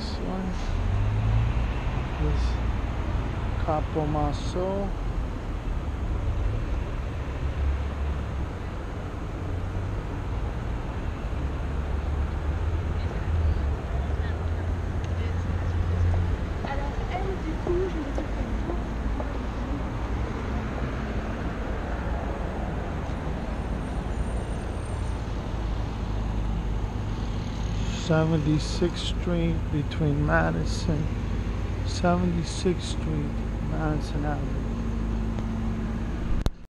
this one is Capomasso 76th Street between Madison, 76th Street, Madison Avenue.